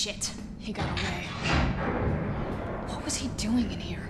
Shit, he got away. What was he doing in here?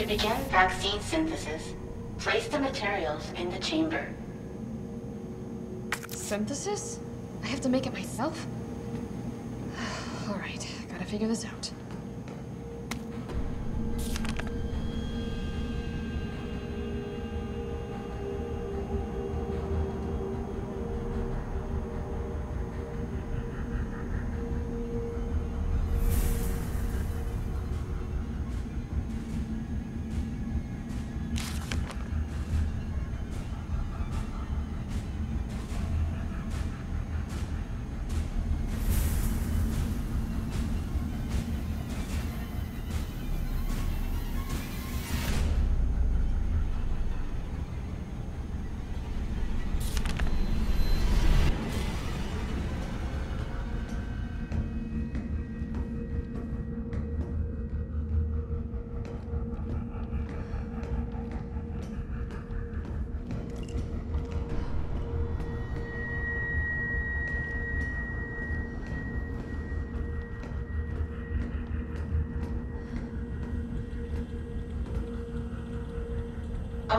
To begin vaccine synthesis, place the materials in the chamber. Synthesis? I have to make it myself? Alright, gotta figure this out.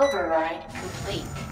Override complete.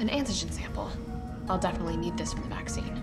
An antigen sample. I'll definitely need this for the vaccine.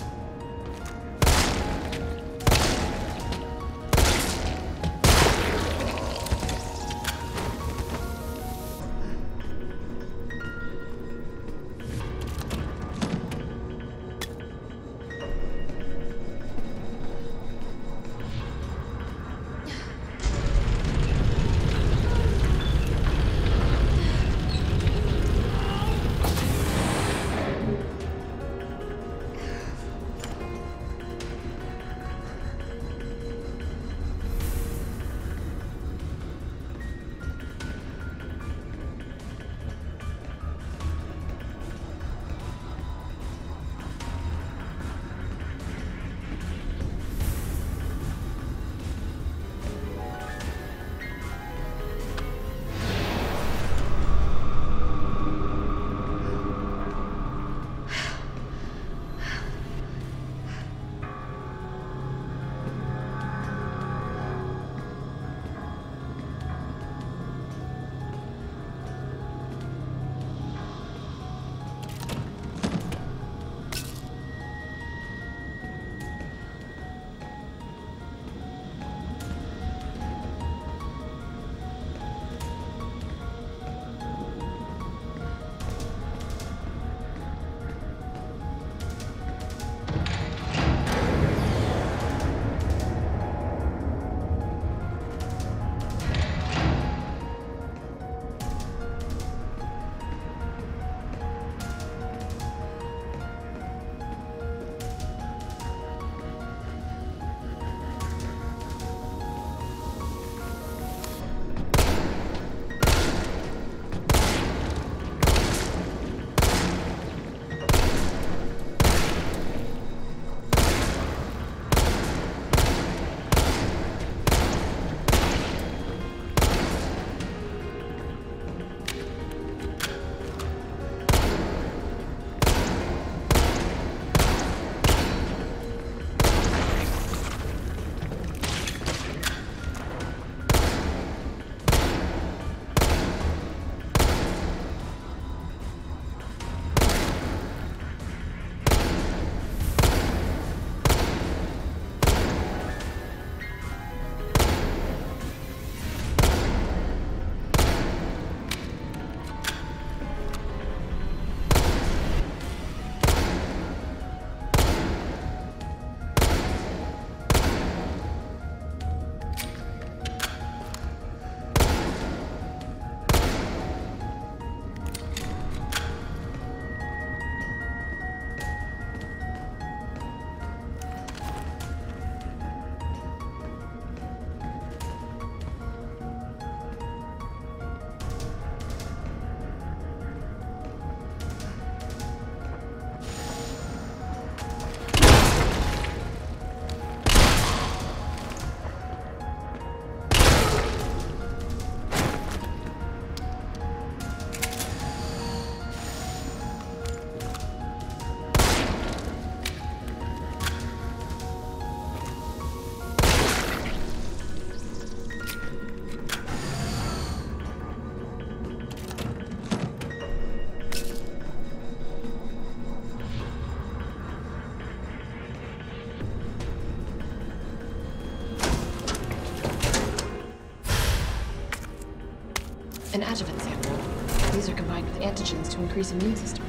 Increase immune system.